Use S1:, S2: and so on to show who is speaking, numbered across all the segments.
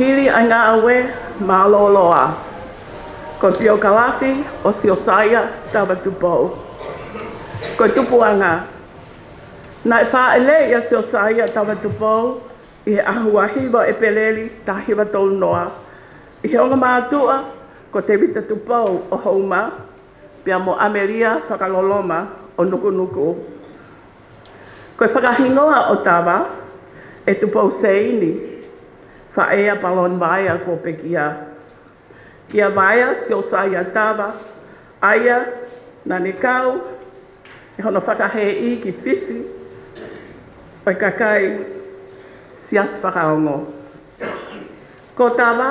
S1: Kiri ai ngā awe, mā loloa. Ko te o kalati, o si osaia, tawa tupou. Ko tupu anga. Nā e whā ele i a si osaia, tawa tupou, i he ahua hiwa e peleli, tā hiwa tōu noa. I he onga mātua, ko te vita tupou o houma, pia mo Ameria whakaloloma o nuku nuku. Ko e whakahingoa o tawa, e tupou seini, fa e a palon vai a ko pe kia kia vai a se o sai a tava aia na ne kau e hono faka he i ki fisi pa kakai si as faka ongo ko tava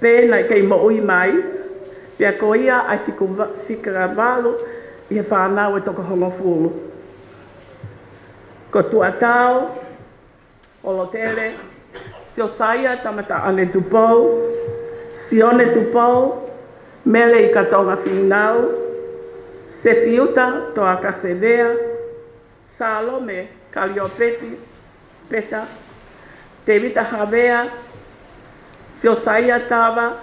S1: pe na kei mo ui mai pe a ko ia a fikara valo i e whanau e toko hongo fulu ko tuatau ko tuatau Olotere, Siosaya Tamata Ane Tupou, Sione Tupou, Mele i Katonga Finau, Sepiuta Toa Kasedea, Salome Kaliopeti, Peta, Tevita Javea, saia Tava,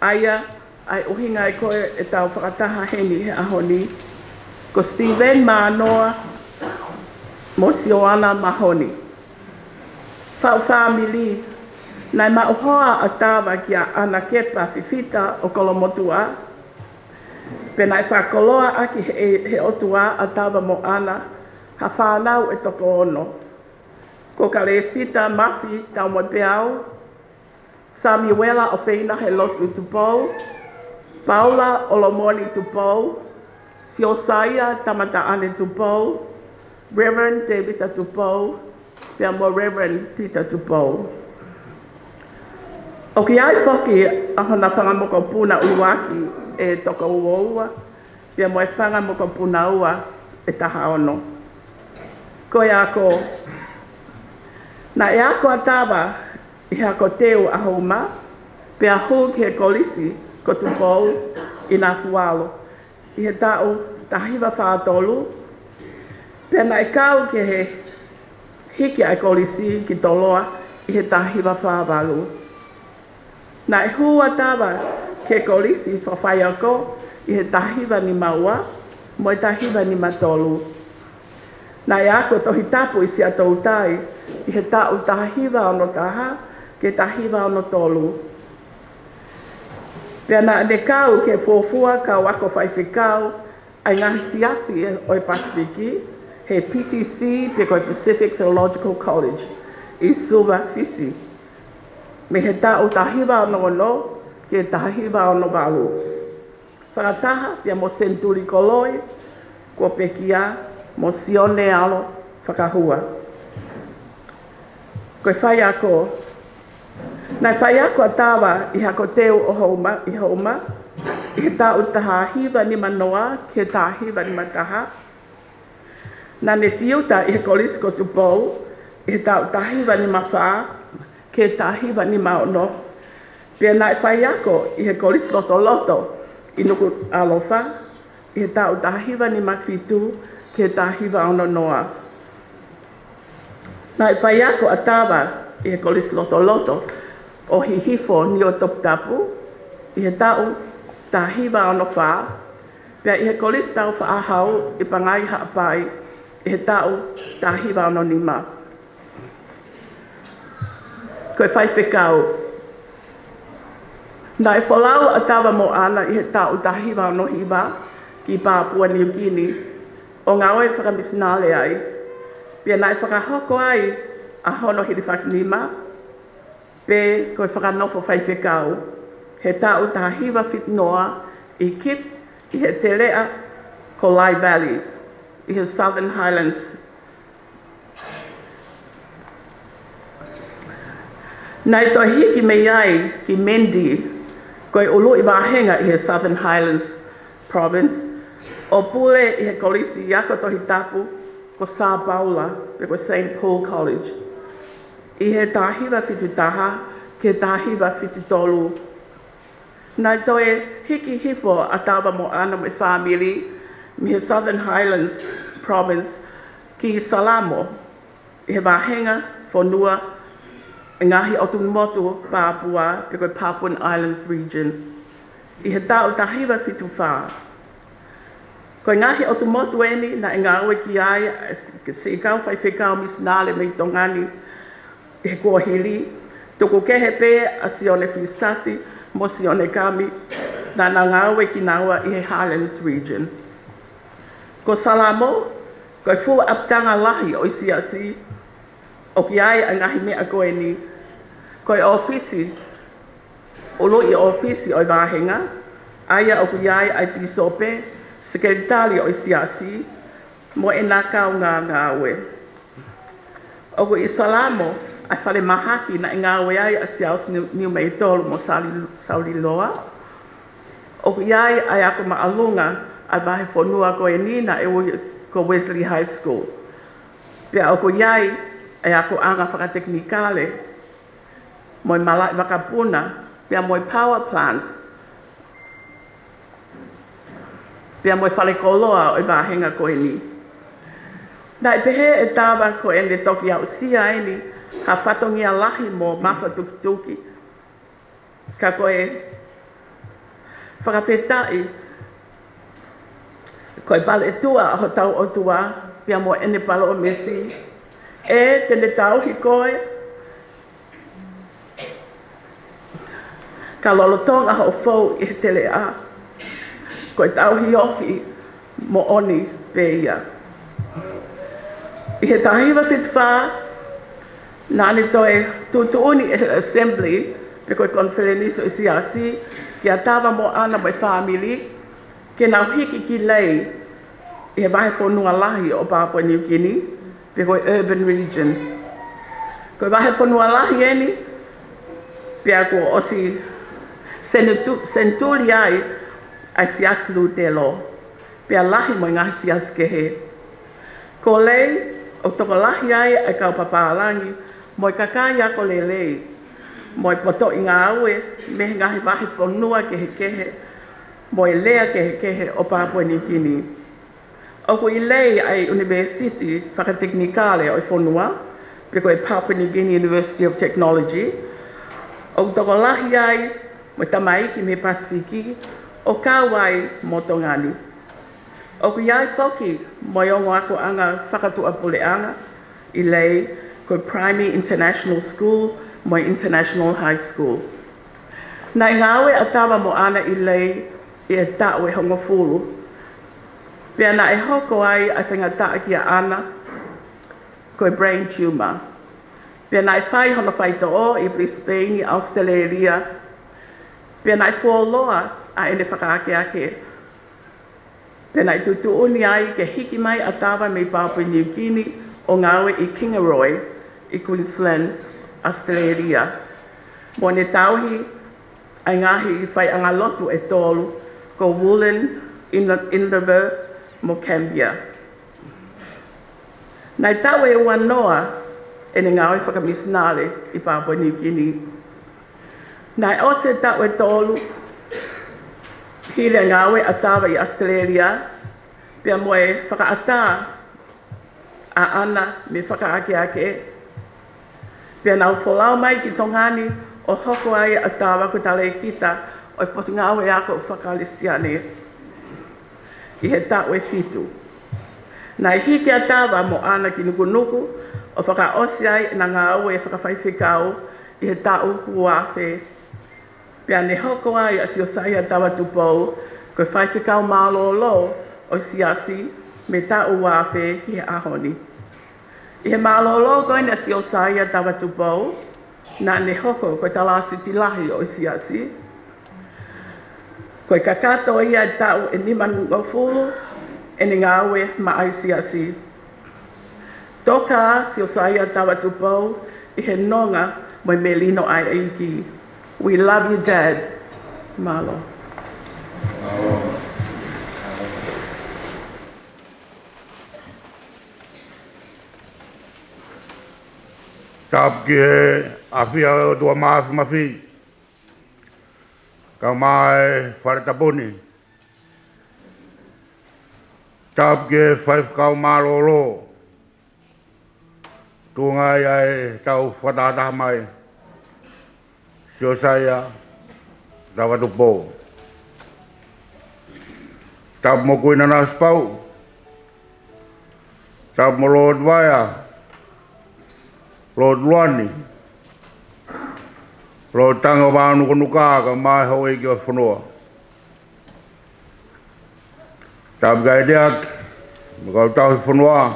S1: Aya, ai uhinga e koe e tau whakataha heni a honi. Ko Steven Manoa, Mahoni. fau family nai ma hoa atava ki a ana kepa fifita o kolomotua pe nai fa koloa aki he, he otua atava mo ana ha fa nau e toko ono ko kale sita mafi ta mo peau samuela o feina he lotu tu pau paula o lomoni tu pau siosaia tamata ane tu pau reverend david tu pau te amo Reverend Peter Tupou. O ki ai whaki a hana whangamoko puna uaki e toka ua ua, te amo e whangamoko puna ua e taha ono. Ko e ako, na e ako atawa i e ako teo a houma, pe a hūk he kolisi ko Tupou i nga fualo. I he tau tahiwa whātolu, pe na e kau ke he hiki ai koli si ki toloa i he tahi wa whāwalu. Nā e hua tawa ke koli si whawhaiako i he tahi wa ni maua, moi tahi wa ni matolu. Nā e ako tohi tapu i si atou tai, i he tau tahi wa ono taha, ke tahi wa ono tolu. Pea nā ne kau ke fōfua kau ako whaifikau, ai ngā siasi e oi pasiki, he PTC, pe koe Pacific Theological College, i Silva Fisi. Me he tā o tahiwa ono ono, ki e tahiwa ono balu. Whakataha, pia mo Centuri Koloi, kua pekia, mo Sione alo, whakahua. Koe whai ako, nai whai ako a tāwa i hako teo o hauma, i hauma, i he tā o taha hiwa ni manoa, ki he tā hiwa ni mataha, ma Na ne tiu tā e korisko tu pou, i tā utahi wani ma ke tahi wani ma ono. Pia nā i whai ako i he korisko to loto, i nuku alofa, e ta utahi wani ma ke tahi wa ono noa. Nā i whai ako a tāwa i he korisko to loto, o hi hifo ni o toptapu, i he tāu tahi wa ono whā, pia i he korisko tau wha ahau i pangai haapai, e he tau tahi wāno ni mā. Koe whai whikau. Nā e wholau a tawa mō ana i he tau tahi wāno hi mā ki Pāpua ni Ugini. O ngā oe whakamisinale ai. Pia nā e whakahoko ai a hono hiri whakinima. Pē koe whakanofo whai whikau. He tau tahi wā fitnoa i kip i he telea ko Lai Valley the Southern Highlands. Nei tō ki me iai ki Mendi, koe ulu i wāhenga i he Southern Highlands province, o pule i he kolisi i ako tohi tapu ko Sā Paula, te koe St. Paul College. I he tāhiwa fitu taha, ke tāhiwa fitu tolu. Nei tō e hiki hifo a tāwa mo ana me whāmiri, me he Southern Highlands province ki Salamo e he wahenga whanua e ngahi o tu motu e Papua pe koe Papuan Islands region i he tau tahiwa fitu whā. Ko ngahi o tu motu eni na inga aue ki ai se i kau whai whekau mi sinale me tongani he kua hili tuku kehe pē a sione whisati mo sione kami na nga aue ki naua i he Highlands region ko salamo ko fu aptanga lahi o si asi o ki ai ai nahi me ako eni ko ofisi o lo i ofisi o vahenga ai o ki ai ai pisope sekretari o si asi mo enaka o nga nga we o ko salamo a fale mahaki na e nga we ai asi aus ni me tol mo sali sauli loa Ok ki ai ai ako ma alunga ai mai fo nu a ko e nina e o ko Wesley High School. Pia o ko yai e a ko anga faka teknikale moi mala wakapuna pia moi power plant pia moi fale koloa o i e wahenga ko e ni. Na i e pehe e tawa ko e ne toki au sia e ni ha fatongi a lahi mo mafa tukituki ka ko e whakawhetai ko i pale tua ho tau o tua pia mo ene palo o mesi e te tau ki koe ka lolo tonga ho fau i te le a ko tau hi ofi mo oni pe ia i he tahi wa fa nani toi tutu uni e assembly pe koe konferenisu i si asi ki a tava mo ana mai family ke nau hiki ki lei e vai fo nu alahi o Papua New Guinea pe koe urban region ko vai fo nu alahi eni pe ko o si sentu sentuliai ai si aslu te lo pe alahi mo ngai si as ke he ko lei o to alahi ai ai ka papa alangi mo ka ka ya ko lei lei mo poto inga ue me ngai vai fo nu a ke he ke he, ke he mo e lea kehe kehe o Papua New Guinea. O i lei ai University Whakatechnikale o i whonua, pe koe Papua New Guinea University of Technology, o toko lahi ai mo i tamaiki me pasiki o kawai mo tongani. O ku iai foki mo i ongo aku anga whakatu apule anga i lei koe Primary International School mo International High School. Nai ngāwe atawa mo ana i lei i e tau e hongo fulu. Pea na e hoko ai a tenga taaki a ana koe brain tumor. Pea na e whai hono whai to o i Brisbane i Australia. Pea na e fuoloa a ene whakaake ake. Pea na e tutu uni ai ke hiki mai a tawa mei Papua New Guinea o ngawe i Kingaroy i Queensland, Australia. Mo ne tauhi, ai ngahi i whai anga lotu e tolu go woolen in the, in the river Mokambia. Nai tau e ua noa e ni ngāwe whakamisinale i Papua New Guinea. Nai ose tau e tōlu hile ngāwe atawa i Australia pia moe whakaata a ana me whakaake ake. Pia nau wholau mai ki tongani o hoko ai atawa ku tale e kita o i poti ngāwe a kou whakalistiane i he tāo e fitu. Nā i hiki a tāwa mo āna ki nuku nuku o whaka osi ai nā ngāwe e whakawhaifikau i he tāo kua whe. Pia ne hoko ai a si o sai a tāwa tupou koe whaifikau mālo o lo o i siasi me tāo wāwhe ki he ahoni. I he mālo o lo koe na si o sai a tāwa tupou nā ne hoko koe tālāsi ti lahi o i siasi koe ka katoa ia e tau e nima nunga fulu, e ni ngā ue ma aisi asi. Tōka a si o saia tawa tupou, i he nonga mo i melino ai eiki. We love you, Dad. Malo.
S2: Kāpki he, awhia o tua māwhi mawhi. Kau mai whare tabuni. Tāp ke whaif kau mālo rō. Tūngā iai tau whatātā mai. Sio saia, tawa tupō. Tāp mō kuina nā spau. Tāp mō lōt vaya. Lōt luani. Lōt luani. Ro tanga wānu kunu kāka, mai hau eki o whanua. Tāpi kai te aki, me kau tau i whanua.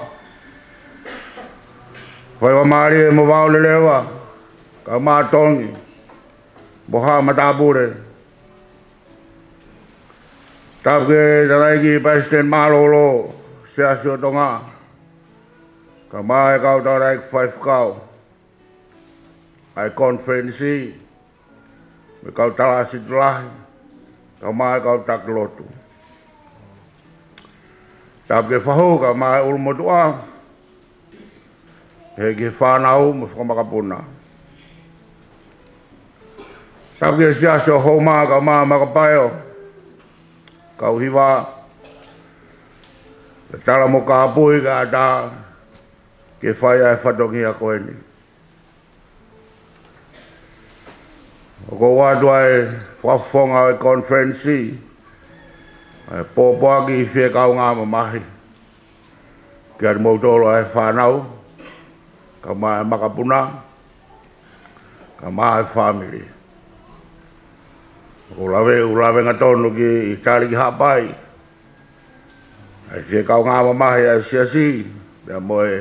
S2: Whai wa maari e mo wāu lelewa, kau mā tongi, mo hā Tab ge kai tarai ki pēsten mālolo, se asi o tonga. Kau mā e kau tarai ki whai whakau. Ai konferensi. Ai konferensi me kau tala asi tu lahi, kau mai kau tak lotu. Tau ke whahu, kau mai ulu motu a, he ke whanau, me whakamaka puna. Tau ke si aso hou maa, kau maa maka paio, kau hiwa, tala muka apui ka ata, ke whaia e whatongi a koe ni. Tau O ko wātua e whafonga e konferensi, e pōpua ki i whie kau ngā ma mahi. Ki ari mautoro e whānau, ka mā e makapuna, ka mā e whāmiri. O lawe, o lawe ngā tonu ki i tāri ki hāpai, e whie kau ngā ma mahi e siasi, pia mo e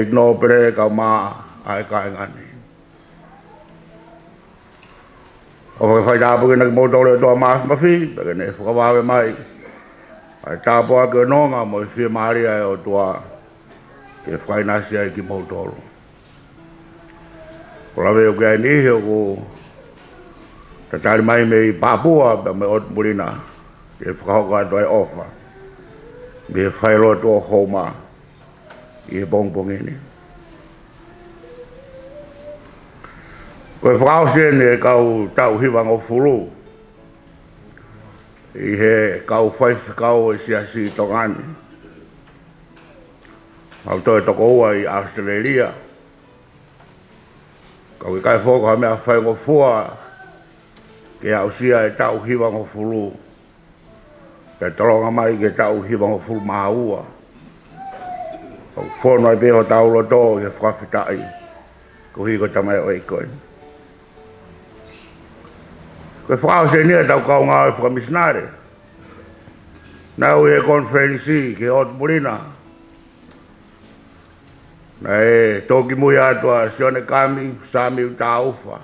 S2: ignore pere mā ae kāingani. o ka whai tāpu ke nake mōtore o tōa māsu mawhi, pake nei whakawawe mai. Ai tāpu ake o nōnga mō i whia māri ai o tōa ke whai nasi ai ki mōtore. Ko lawe o kia ni he o ko tatari mai mei pāpua pe me otu murina ke whakahoka ato ai ofa. Me whai roa tōa hōma i e bongbongi ni. Thank you. Koe whakao se ne kau tau hiwang o furu. I he kau whai whakao e si asi tokani. Mau toi toko ua i Australia. Kau i kai whoko ha mea whai ngō fua. Ke au sia e tau hiwang o furu. Te taronga mai ke tau hiwang o furu maha ua. Kau whonoi beho tau lo tō ke whakawhitai. Kuhiko tamai oikoi. Kuhiko Kau faham sini atau kau ngau faham e isnare? Nau ye konferensi ke hot bulina. Nae toki mu ya tua sione kami sami taufa.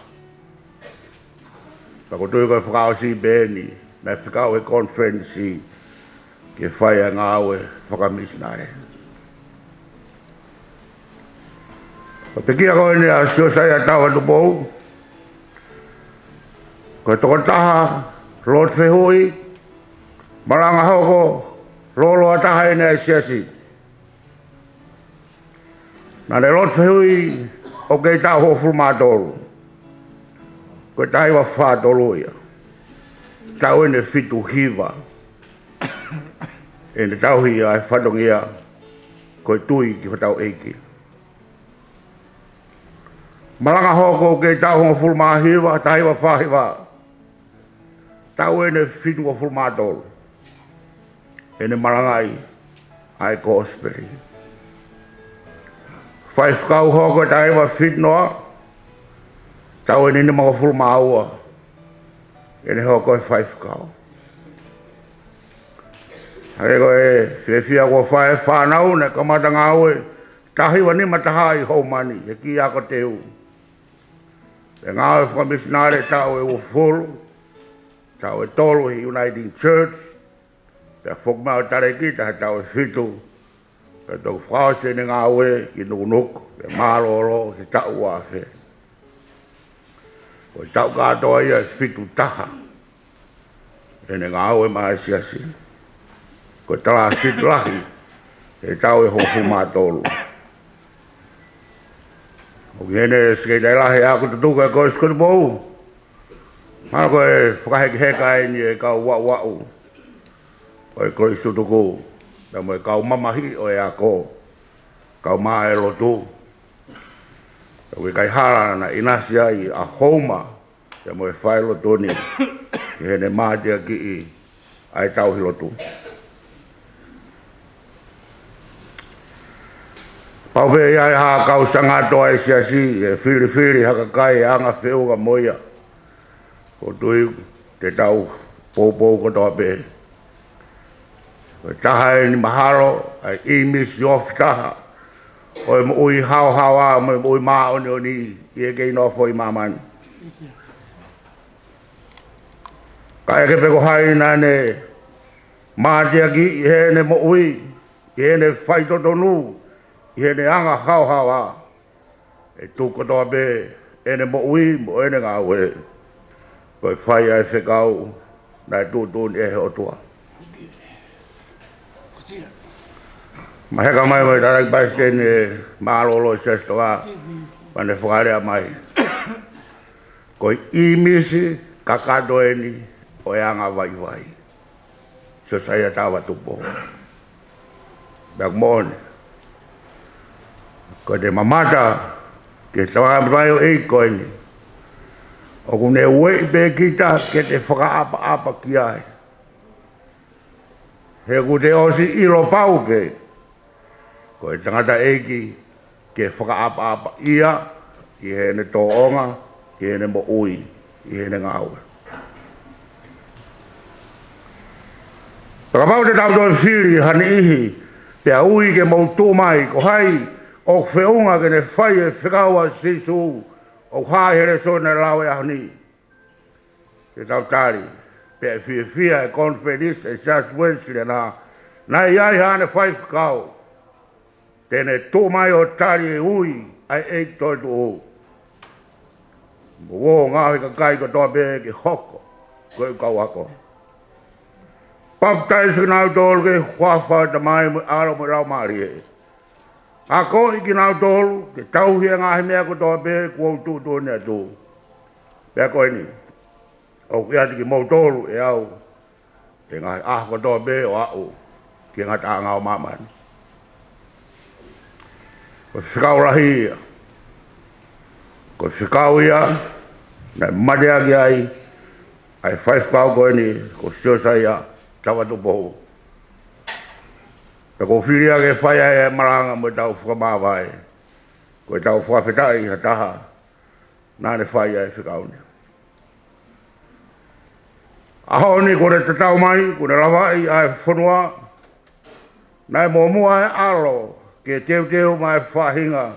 S2: Tak kau tu kau faham si Benny. Nae fikau ye konferensi ke faya ngau faham e isnare. Tapi kira kau ni asyik saya tahu tu boh. Ko toko taha, lo te hui, maranga hoko, lo lo ataha ina e siasi. Nā re lo te hui, o kei tā ho fulma tōru. Ko tai wa whā tōru ia. Tau ene fitu hiva. Ene tau hi ai whatong ia, ko tui ki whatau eiki. Maranga hoko kei tau ho fulma hiva, tai wa whā hiva. Tau tau e ne fitu o fulmatoru. E ne marangai ai ko osperi. Fai whakau hoko tae wa fitu noa, tau e nene mako fulmaua. E ne hoko e fai whakau. Hare ko e whiwhia ko e whanau ne kamata ngā ue, tahi wa ni mataha i haumani, he ki ako te u. E ngā ue whamisnare tau e wo fulu, tau e tolu i Uniting Church, te whok mau tare ki, te tau e fitu, te tau whaose ni ngāwe ki nukunuk, te māroro, te tau wāwhe. Ko i tau kātoa ia e fitu taha, te ni ngāwe mai si asi. Ko i tala fitu lahi, te tau e hofu mā tolu. Ko i hene, sikei tai lahi, ako te tuka e koe skutu pou, Mana ko e whakahek heka e ni e kau wa wa O e koe sutu ko. Da mo e kau mamahi o e ako Kau maa e lotu. Da we kai hara na inasia i a homa. Da mo e whae lotu ni. Ki he ne maa ki i. Ai tau hi tu Pauwe i ai haa kau sangatoa e siasi. E whiri whiri haka kai e anga whiuga moia. Pauwe i ai haa kau sangatoa e siasi ko tui te tau pōpō ko tō pē. Taha e ni mahalo, e i misi of taha. O e mui hao hawa, o e mui maa oni oni, i e kei nofo i maman. Ka eke ko hai nane, maatea ki i hene mui, i hene faito tonu, i hene anga hao hawa. E tūko tō pē, ene mo ui, mo E tūko tō pē, ene mo ui, mo ene ngā ue. Poi fai ai se kau nai tu tu ni he o tua. Ma he mai mai tarak pai se ni ma lolo se sto a pa fukare a mai. Koi imisi kakado e ni o e anga vai vai. Se sai a tawa tu po. Bek mone. Koi te mamata ke tawa mai o eiko e ni. O ku ne ue i pe kita ke te whaka apa apa ki ai. He ku te osi i lo pau ke. Ko e tangata eiki ke whaka apa ia i ne tō onga, i hene mo ui, i hene ngā ue. Rapau te tau tōi e whiri hani ihi, te ui ke mau tō mai ko hai, o whiunga ke ne whai e whikaua sisu. Si o ha here so na lawe ahni ke tau tari pe fi fi a conference e just went to na na ya ha ne five cow tene to mai o tari e ui ai e to to o wo nga ve ka kai ko to be ke hoko ko ka wa pap tai sunau dol ke khwa fa ta mai aro mo rao mari e A ko i ki nao tōru, ke tau hia ngā he mea ko tō pē, ko au tū tō nea tō. Pē ko ini, au ki ati ki mō tōru e au, e ngā he ah ko tō pē o au, ki ngā tā ngā o mamani. Ko sikau rahi ia, ko sikau ia, na mate aki ai, ai whaifkau ko ni, ko siosa ia, tawa tō pōhu. Ko e ko whiria ke whaia e maranga mo tau whakamāwai. Ko e tau whakawhetai ha taha, nāne whaia e whikauni. Aho ni ko re tau mai, ko re lawai a fonoa. Na mō mua e alo, ke teo teo mai whahinga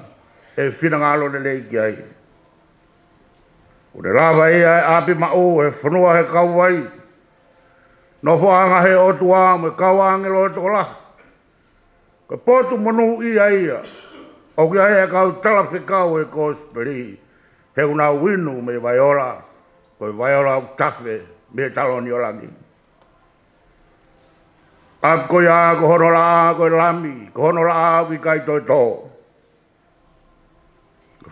S2: e fina alo de lei ki ai. Ko re lawa e ai api ma o, e fonoa he kauai, no whanga he otua, me kauangelo e tō Ka pātu manu i aia. O ki aia kau tala se kau e kōsperi. He una winu me vaiola. Ko e vaiola au tafe me talo ni olangi. Ako ia ko honora a ko e lami. Ko honora a ki kai toi tō.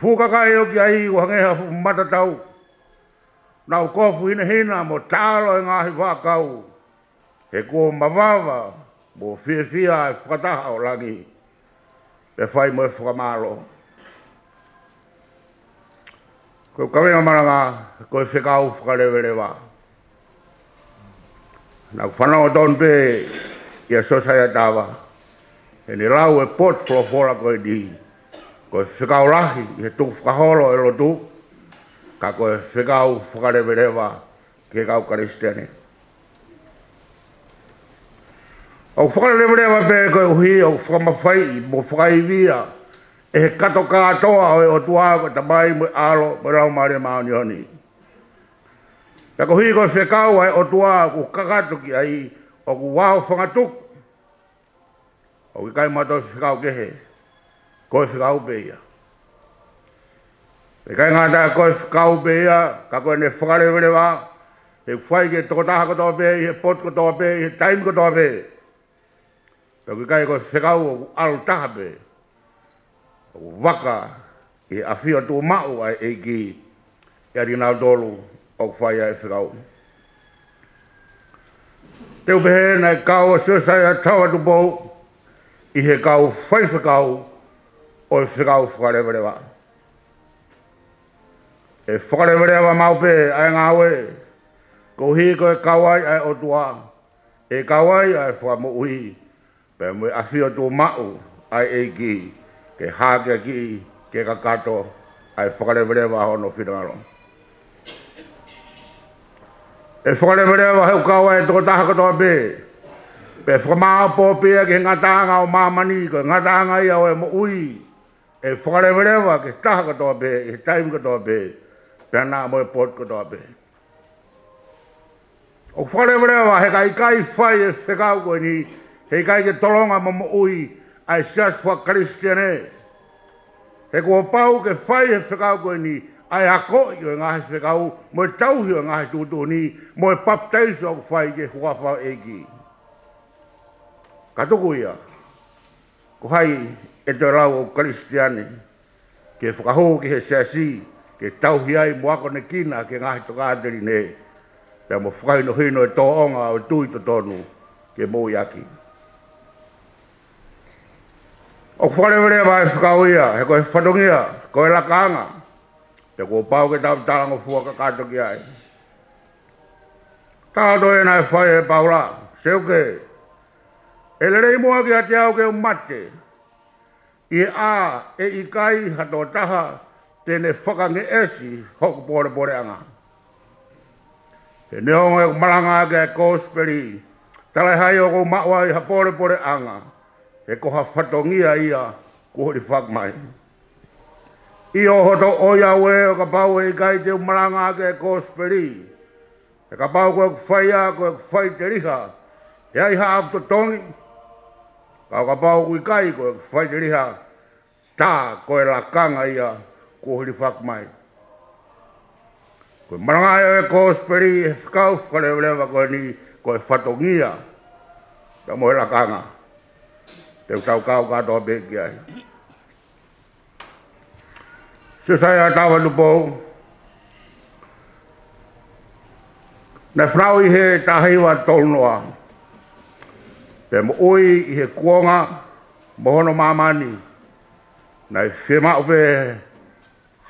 S2: Fukaka e o ki ai ko hangeha fuku matatau. Nau kofu hina hina mo talo e ngāhi whakau. He ko mawawa mo fia fia e whakataha o lagi pe whai mo e whakamaro. Ko kawenga maranga, ko e whikau whakarewerewa. na fana o ton pe, i a sosaya tāwa, e ni rau e pot flo fora koe di, ko e whikau rahi, i e tuk whakaholo e lotu, ka ko e whikau whakarewerewa, ke kau karistene. Ko e whikau Au whakana le mrea wape e koe uhi au whakama whai i mo whakai via e he kato kātoa oe o tuā koe ta mai mui alo mui rau maare ni honi. Ta kuhi koe whekau ai o tuā ku kakatu ki ai o ku wāho tuk. o ki kai mātou e whekau ke he koe e whekau pe ia. E kai ngata koe e whekau pe ia ka koe ne whakare mrea wā e whai ke tokotaha kotoa pe, he pot kotoa pe, he taim kotoa pe. Kotoa pe. Tau ki kai koe whekau o al tahape. O waka e a whia tō mao ai e ki e ari nā dolo o whaia e whekau. Te upe he nai kau a sūsai a tau atu pou i he kau whai whekau o e whekau whakarewarewa. E whakarewarewa maupe ai ngā oe ko hi koe kawai ai e kawai ai o tua e kawai ai whamu uhi pe mo a fio do ma ai e gi ke ha ga ke ka ka ai fo le bre ho no fi e fo le bre wa e to ta ha ka to be pe fo ma po pe ke nga ta nga o ma ma ni ko nga ta nga o e mo ui e fo le ke taha ha ka be e taim ka to be pe na mo e pot ka to be O whare mrewa he kai ikai whai e whekau koe ni Hei kai ke tolonga ma mo ui ai sias fa kristiane. He ko pau ke fai he whekau koe ni ai ako i o ngahe whekau, mo e tau hi o ngahe tūtū ni, mo e papteisu fai ke huawha e ki. Ka tuku ia, ko hai e te rau o kristiane, ke whakahō ki he sasi, ke tau hi ai mo ako ne kina ke ngahe tuka ateri ne, pe mo whakaino hino e tō onga o tui to tonu ke mo i aki. O whare wale wa e whakau ia, he koe whanungi ia, koe lakanga. Te koe pau ke tau talanga fua ka kātoki ai. Tala to e nai whai e paura, se uke. E lerei mua ki a te au ke umate. I a e i kai hato taha tēne whakange esi hoku pōre pōre anga. He neonga e kumaranga ake e kōsperi, talai hai o kou mawai ha pōre pōre Anga e koha whatongia ia kuhori whakmai. I o hoto oia we o ka pau e kai te maranga ke e kōsperi. E ka pau koe kwhaia koe kwhai te riha. E ai haa apto tongi. Ka o ka pau kui kai koe kwhai te riha. Tā koe lakanga ia kuhori whakmai. Koe maranga e e kōsperi e whikau whakarewelewa koe ni koe whatongia. Tamo e lakanga. Koe lakanga te tau kau ka to be ki ai se sai a tau lu po na frau i he ta hei wa tol noa te mo oi i he kuonga mo hono mamani na se ma ope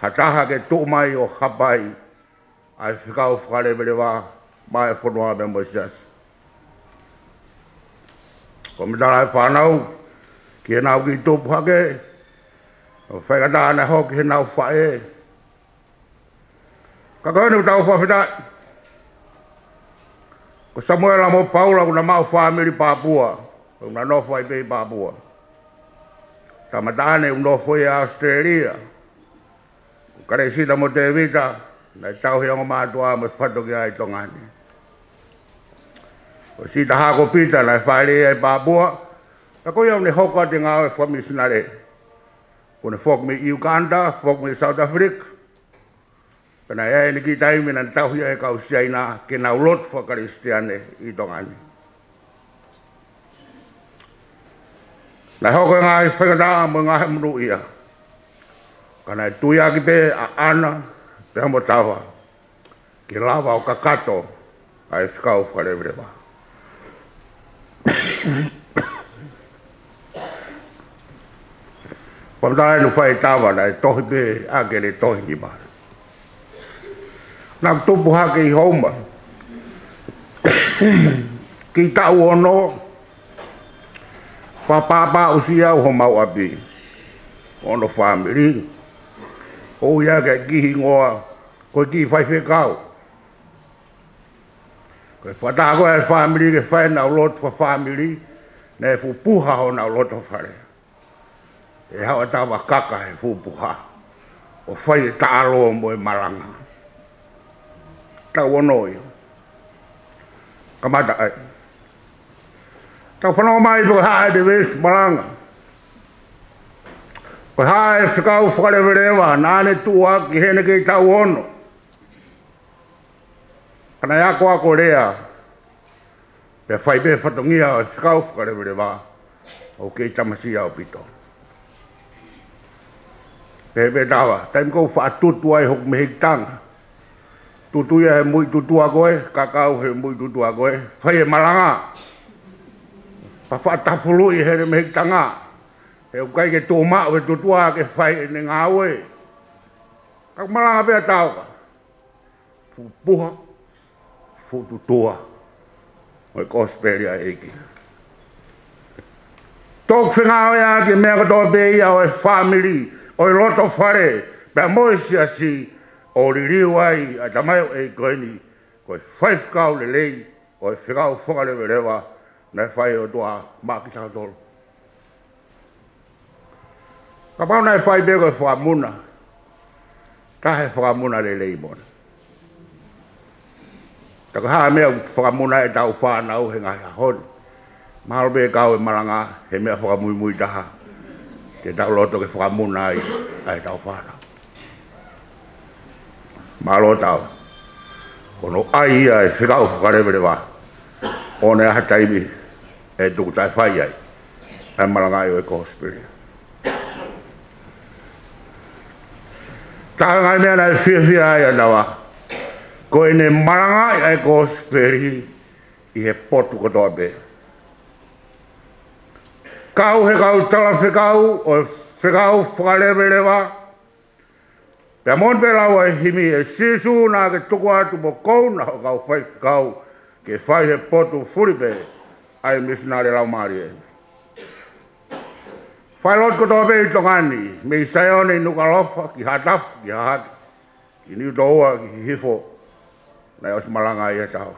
S2: hataha ke tu mai o hapai ai fikau fukare bele wa mai fonoa be mo jas Komitara e whanau, khi nào kỳ tụp hoa kê ờ, phải cả ta này họ kia nào phải các cái nụ tàu phải đại có Samuel là một bao là cũng mau pha mới đi Papua cũng là nó phải về Papua Tama ta này cũng nó phải Australia cái này xin là một đề vi ta này tàu hiệu mà tua mới phát được cái tông anh Sita hako pita lai whaere e pāpua, Ka koe au ne hoka te ngā oe whamini sinare. Ko ne whok me Uganda, whok me South Africa. Pena ea ene ki tai mena tauhia e kau siai nā ke nau lot whakaristiane i tongani. Nai hoka e ngā e whengata mo ngā he munu ia. Ka nai tuia ki te a ana te hamo tawa. Ke lava o kakato a e whikau whakarevrewa. Mm-hmm. Pamda e no fai tawa na e tohi pe ake le tohi ki mahi. Nā tupu hake i hauma. Ki tau ono, pa pā pā usi au ho mau api. Ono whāmiri, o ia ke kihi ngoa, koe ki fai fe kau. Koe whatā koe e whāmiri ke whaina o lotu wha whāmiri, ne e fupuha ho na o lotu wha whare e hawa wa kaka e fupuha o fai e taalo mo moe maranga. Tau ono i. Kamata ai. Tau whanau mai tu haa e te wesu maranga. Koe haa e whikau whakare na ne tu ki hene kei tau ono. Kana yako ako rea, pe whaibe whatungia e whikau whakare verewa, au kei tamasi au pitoa. Te e tawa, tai mkou wha tutua e hok mehi tanga. Tutuia he mui tutua koe, kakao he mui tutua koe, whai e malanga. Pa wha tafulu i he re mehi tanga. He ukai ke tōma we e tutua ke fai e ne ngāwe. Kak malanga pia tau ka. Fu puha, fu tutua. Oi kosperia eiki. Tōk whingawea ke mea katoa pēia o e whamiri. Tōk whingawea o e oi i loto whare, pia moe si a o li ai, a tamai e i koeni, ko i whai whikau le lei, o i whikau whakarewe rewa, na i whai o tua mākitaka tolu. Ka pau nai whai bego e whakamuna, ta he muna le lei mona. Ta ka haa mea muna e tau whanau he ngai a hon, mahalo be kau e maranga, he mea whakamui mui taha, te tau loto ke whakamuna ai, ai tau whāna. Mālo tau, kono ai ia e whikau whakarewere wā, one aha taimi e tuku tai whai ai, ai marangai o e kohospiri. Taka ngai mea nai whia whia ai anawa, koe ne marangai ai kohospiri i he potu kotoa bea kau he kau tala whekau, o whekau whakarewerewa. Pea mon pe lau e himi e sisu nā ke tuku atu mo kou nā o kau whai whekau, ke whai he potu furipe, ai misinare lau maari e. Whai lot ko pe i tokani, me i saione i nukalofa, ki hataf, ki hahat, ki niu tohua, ki hifo, nai osmalanga i e tau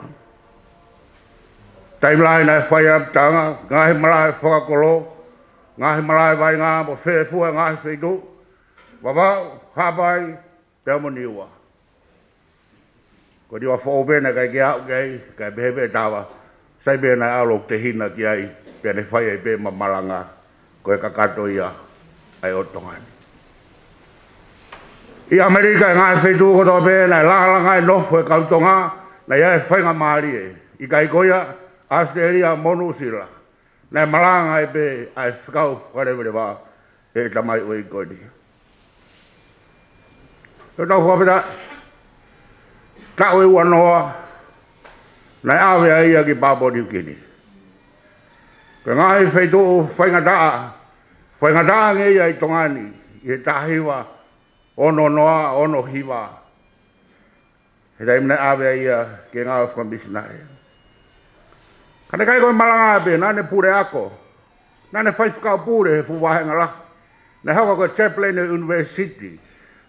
S2: tai mai na fai ap tanga nga he mai fa kolo nga he mai vai nga bo se fu nga he fi du baba ha bai te mo ni wa ko di wa fo be na ga ga ga ga be be ta wa sai be na alo te hina ki ai pe ne fai ai be ma malanga ko ka e ka to ia ai o tonga i amerika e nga he fi du ko to be na la la nga e no fo ka tonga na ya fai nga mari e i ga i ko ia Asteria monusila. Nei malanga e be ai fkau whareware wā e ta mai ui kodi. E tau whapita, tau e ua noa, nei awe a ia ki Papua New Guinea. Ka ngai whaitu o whaingataa, whaingataa nge ia i tongani, i e tahiwa, ono noa, ono hiwa. He taimne awe a ia ki ngai whamisinae. Ngai whamisinae. Ka kai koe malanga abe, nā ne pūre ako. Nā ne whaifukau pūre he fuwahenga la. Nā hau koe chaplain e university.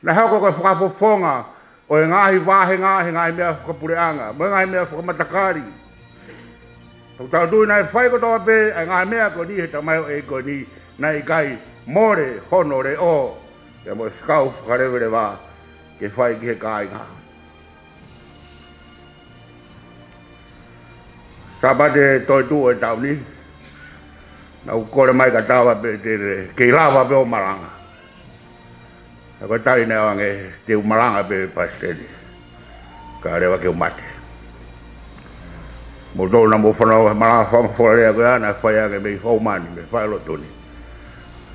S2: Nā hau koe whakafofonga o e ngāhi wāhe ngāhi ngāhi mea whakapureanga. Mō e ngāhi mea whakamatakari. Tau tau tui nā e whai koto abe, ai ngāhi mea koe ni he tamai o e koe ni. Nā i kai more honore o. Ia mō whakau e whakarewere wā ke whai ki he kāinga. Ia mō whakarewere wā ke whai ki he kāinga. sabate toi tu e tau ni na u kore mai ka tawa pe te re ke lava pe o maranga a ko tai na wange te u maranga pe pasteli ka rewa ke u mate mo tau na mo fono maranga fama fora rea koe ana fai ake me i hou mani me fai lo tuni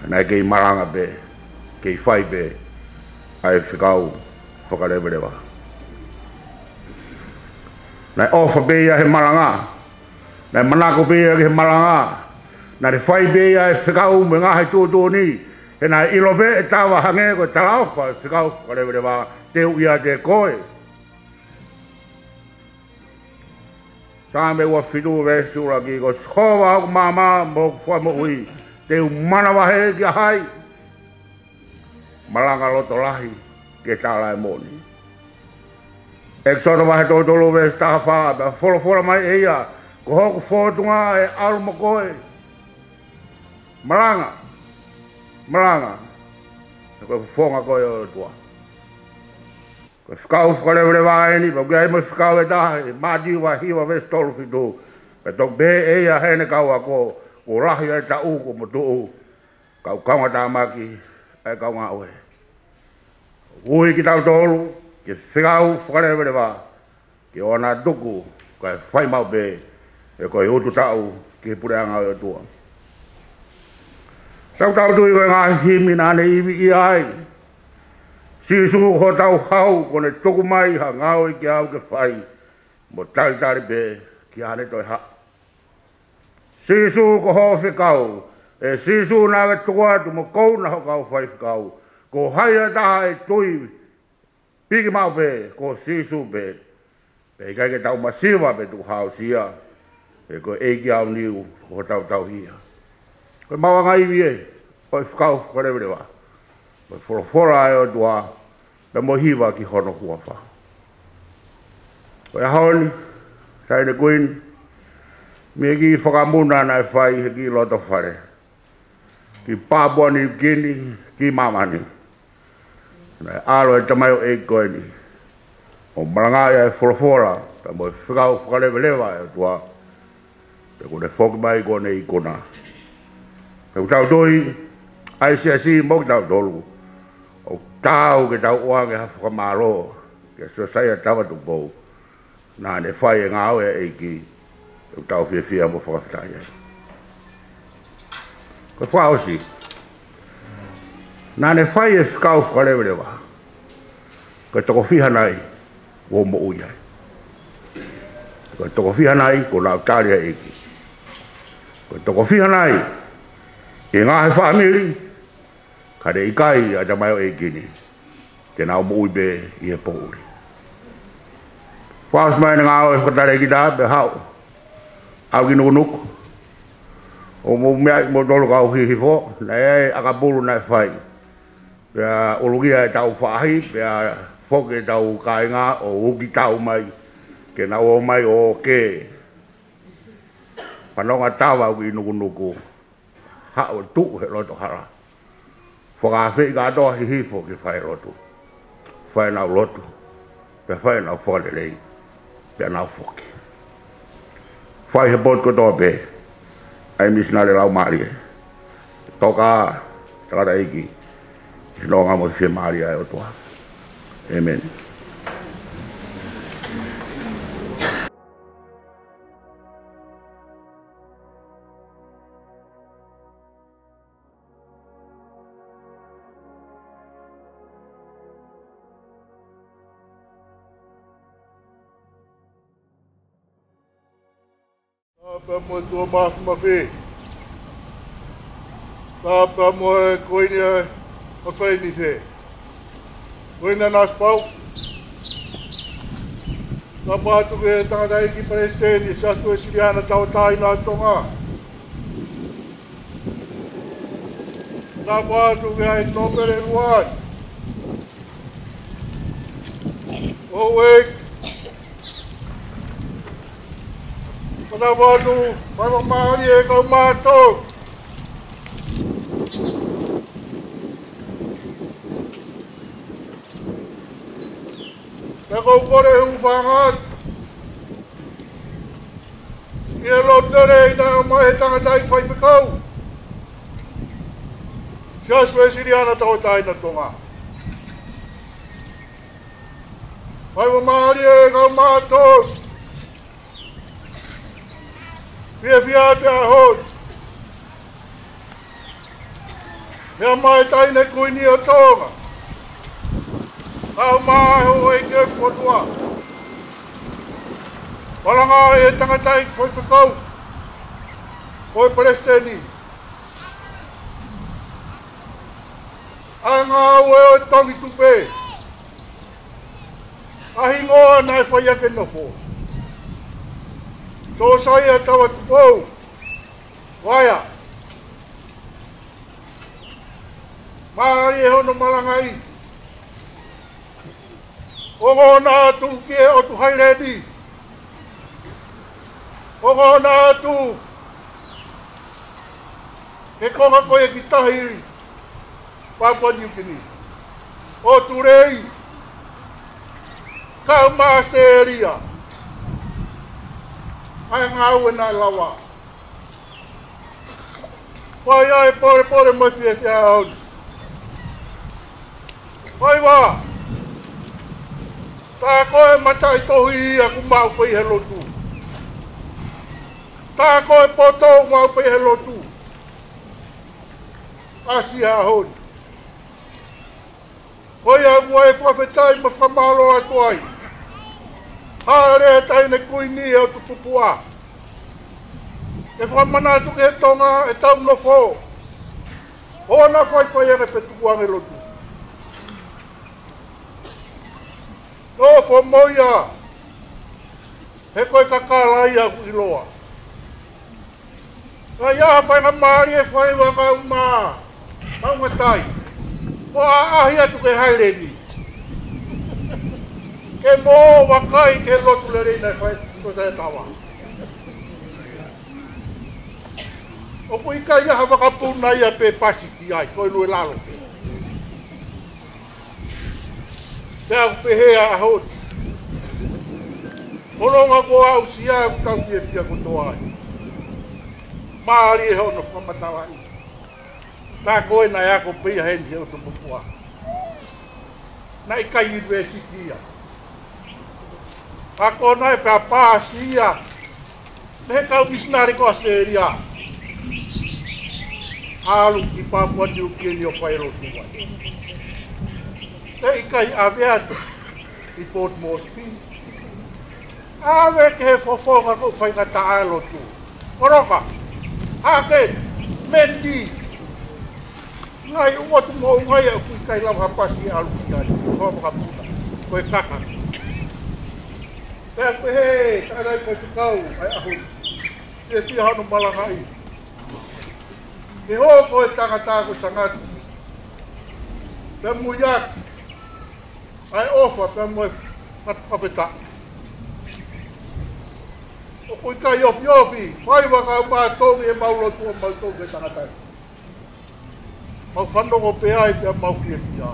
S2: na ke i maranga pe ke i fai pe ai fikau whakarewerewa Nai ofa beia he maranga, na manako pe ya ke malanga na re fai be e fikau me nga hai to ni na i lo be ta wa hange ko e ta lo pa fikau e ko le re ba te u ya de koe e ta me wa fidu ki ko so wa ma ma mo fo mo te u mana wa he ki hai malanga lo lahi ke ta la mo ni Exodo wa to to lo ve sta fa da fo fo mai e ya ko hoko fōtunga e aru makoe. Maranga, maranga, e koe fōnga koe o tua. Ko whikau whakarewere wāeni, pa kia ima whikau e tahe, mādi wa hiwa vestoro ki tō. Ka tōk bē e a hene kaua ko, ko rahi e tau ko mo tō. Ka ukaunga tā maki, e kaunga oe. Ui ki tau tōru, ki whikau whakarewere wā, ki ona tuku, ka whaimau bēi e ko e otu tau ke pure anga o e tua. Tau tau tui koe ngā himi nā ne iwi i ai. Si su ho tau hau kone toku mai ha ngāo i ke au ke whai. Mo tari tari pē ki ane toi ha. Si su ko ho whikau. E si su nā ke tuku atu mo kou na ho kau whai kau, Ko hai a taha e tui. Piki mau pē ko si su pē. Pei kai ke tau masiwa pē tuku hau siya. siya e ko e ki au ni ho tau tau hia. Ko e mawa ngai vi e, ko e whakau whakarewere wa. Ko e whorofora e o dua, pe mo hiwa ki hono kua wha. Ko e haoni, saine kuin, mi e ki whakamuna na e whai he ki loto whare. Ki pāpua ni kini, ki mamani. Na e aro e tamai o e koe ni. O marangai e whorofora, ta mo e whakau whakarewere wa e o dua e kone foki mai kone i kona. E kutau doi, ICSC mo kutau dolu. O tau ke tau oa ke hafuka maro, ke sosaya tawa tu bou. Nā ne whai e ngāo e eiki, e kutau fia fia mo whakafitai e. Ko e whaosi. Nā ne whai e whikau whakarewerewa. Ko e toko fiha nai, wo mo uiai. Ko e toko fiha nai, ko nāo tāria e eiki. Ko e toko fiha nai, ko nāo tāria eiki. Koe toko whihanai, e ngāhe whaamiri, ka re ikai a jamai o e gini, tēnā o mūi be i e pōuri. Whaas mai na ngā o e whakatare ki tā, pe hau, au ki nuku nuku, o mō mea i mō tolu kau hi hifo, na e e akapuru na e whai, pe ulugia e tau whahi, pe a whoke tau kāinga o uki tau mai, tēnā o mai o ke panonga tawa ki nuku nuku ha o tu he loto hara whaka afe i gato a hihifo ki whae roto whae nau roto pe whae nau whale rei pe nau whoki whae he bot kotoa pe ai misi nare rau maari e. toka takara iki hinonga mo si maari ai otoa Amen. Amen.
S3: Papa mo tō māfu ma whē. Papa mo e koeine e a whē ni whē. Koeine nā spau. Nā pātu ke he tangata eki pareisteni, sastu e siriana tau tāi nā tonga. Nā pātu ke hai tōpere ruai. Oh, wake. Una mano, vamos más Diego, mato. Pegou o um varrado. E eu não terei na marretana daí vai ficar. Se as brasileiras na daí na tomar. Vai uma área, não matos. Fia fia te ahoi. Mea mai tai ne kui ni o tōga. Tau mai ho e ke fotua. Walanga e tangatai foi whakau. Koi presteni. Anga ue o tongi tupe. Ahi ngoa nai whaiake no fōi. Tō sai a tawa tu pou. Waia. Māri e hono maranga i. O ngō tu ki e o tu hai redi. O ngō nā tu. Ke konga koe ki tahiri. Papua New Guinea. O tu rei. Ka maa ai ngau ue nā lawa. Pai ai, pore pore masi e te haoni. Pai wā, tā koe matai tohi i a ku mau pei he lotu. Tā koe poto mau pei he lotu. Asi haoni. Pai ai, mua e kwawhetai ma whamalo atu ai. Pai ai, mua e kwawhetai ma whamalo atu ai. Hare tai ne kui ni e tu pupua. E wha mana tu tonga e tau no fō. Hōna whai whai ere pe tupua ngai lotu. Tō fō moia. He koe ka kā lai a kui loa. Ka ia whai na maari e whai wa ka umā. Tau me tai. Wa ahi atu ke hai rengi ke mō wakai ke lotu le reina kwa ko te tawa. O ko ika ia hawa ka puna ia pe pasi ki ai, koe lue lalo ke. Te au pehea a hoti. Horonga ko au si au tau e tia tia ko to ai. Maari e hono whamatawa i. Tā koe nai ako pia hendi e o tupupua. Nai kai i dwe siki ia. Nai kai i dwe siki ia a kona e pa pa sia me ka misnari ko seria alu ki pa di u ki o pai ro tu e kai a i port mosti Ave ke fo fo ma ko fai ka ta alo tu oroka Ake ke mendi ngai u o tu mo ngai u kai la pa si alu ki ka ko pa ko e kaka ka e pe he ana i te kau ai aho e fi hanu malanga i e ho ko e taka taku sangat pe muyak ai ofa pe mo pat pa o ko e e ka yo yo fi fai wa ka pa to e ma lo tu ma to ke taka ta ma fando ko pe ai pe ma fi e fi ya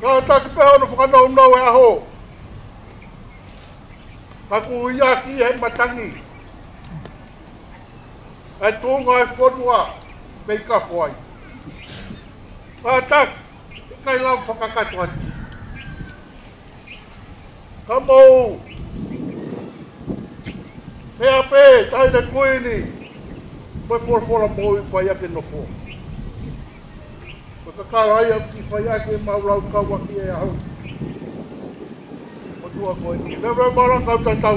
S3: Kau tak pernah fakar nama nama aku. Paku ia ki he matangi. E tō ngai e whonua mei ka whai. A tak, kai lau whakakatu ati. Ka mou. Mea pē, tai na koe ni. Koe whorwhora mou i whai ake no whoa. Ko ka kā au ki whai ake maurau kaua ki e au tua koe. Nei mea mea maranga au tau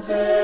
S4: confess.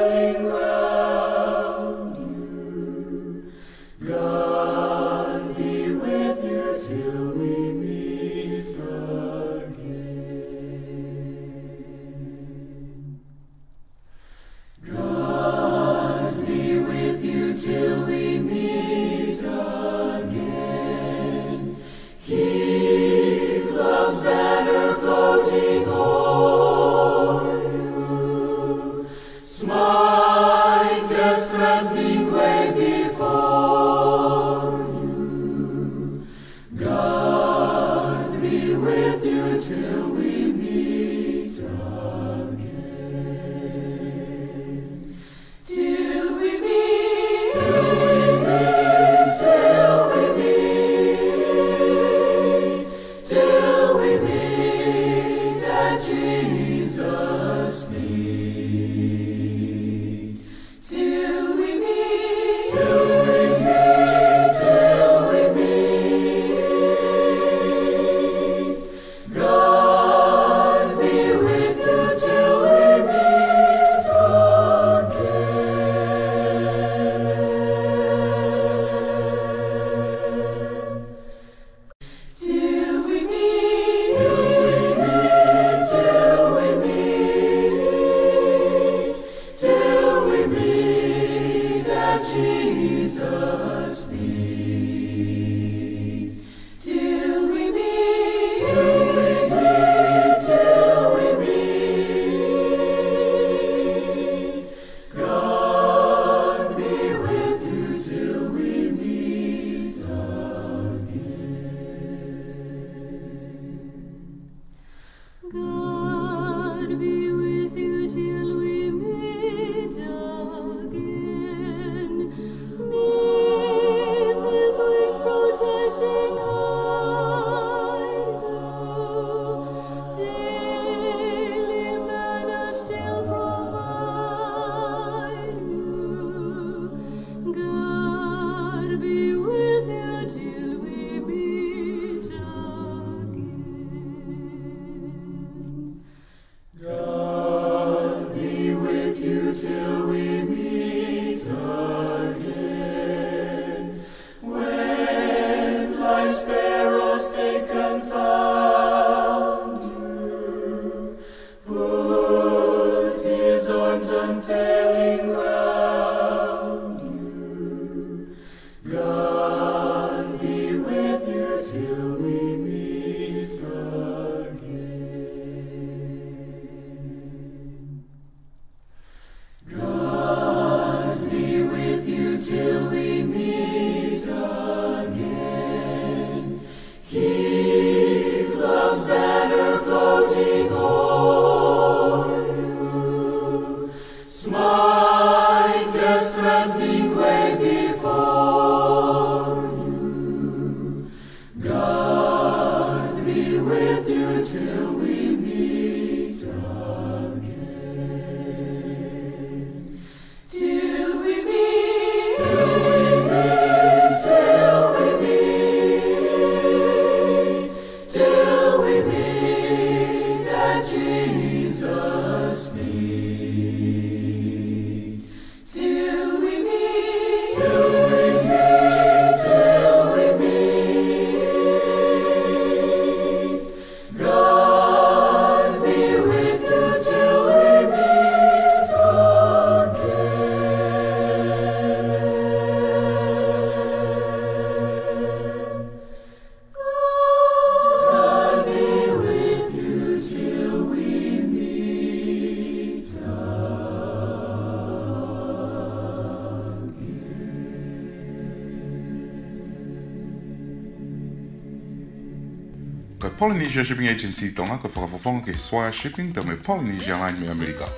S5: Polynesia Shipping Agency tonga ko whakapoponga ke Swire Shipping to me Polynesia Line me Amerika.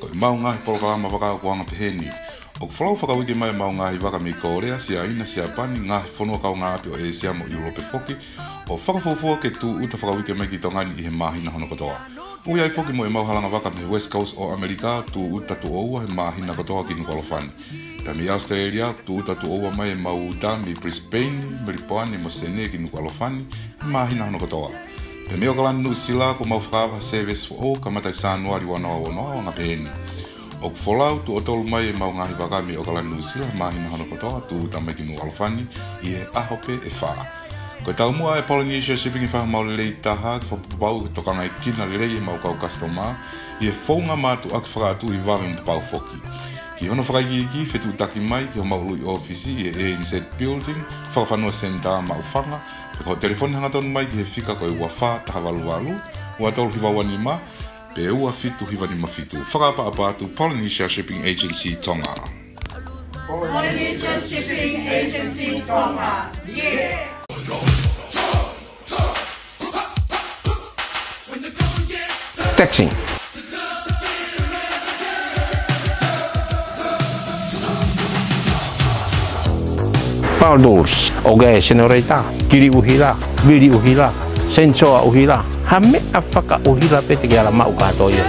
S5: Ko i maunga he polo kalama waka ko anga pehenni. O ko whalau wiki mai maunga he waka me Korea, Sia Ina, Sia Pani, ngā he whanua kau ngā o Asia mo Europe Foki. O whakafofua ke tu uta wiki mai ki tonga ni i he na hono katoa. Ui ai foki mo e hala mauhalanga waka me West Coast o America tu uta tu tū oua he mahina katoa ki Nukolofani. Nukolofani tani australia tuutatu oua mai e mauda mi brisbane ma lipoani ma sene ki nuku alofani e mahina hono katoa pe mea kalani nuu sila ko mau whakaawa service for all kamata i sānuari wanoa wanoa o ngā pehene o ku folau tu otolu mai e mau ngāhi wakami o kalani nuu sila mahina hono katoa tuuta mai ki nuku alofani i e ahope e whaa Ko tau mua e Polynesia Shipping i whaha maole lei taha ki whapapau ki e tokanga i e kina lei e mau kau customer i e whonga mātu aki whakaatu i wawe mpau foki. I hono whakai ki ki, whetu taki mai, ki ho maului ofisi e ANZ Building, whakawhanua senta mau whanga, whakau telefoni hanga tonu mai ki he whika koe ua whā taha walu walu, ua tolu hiwa wani ma, pe ua whitu hiwa ni ma whitu. Whakapa apa atu Polynesia Shipping Agency Tonga.
S4: Polynesia Shipping Agency Tonga, yeah!
S2: Texting. Paldus, ogae senorita, kiri uhila, Biri uhila, sensoa uhila, hame afaka uhila pe tege ala mau katoya.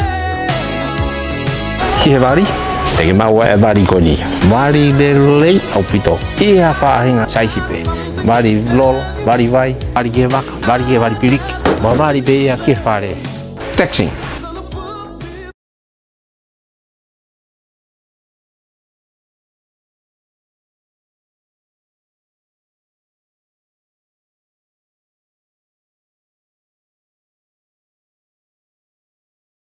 S2: Ihe wari, tege mau e wari koni, wari lelei au pito, ihe hafa ahinga saisipe, wari lolo, wari vai, wari gewaka, wari ge pirik, wari be ia kirfare.
S4: Texting.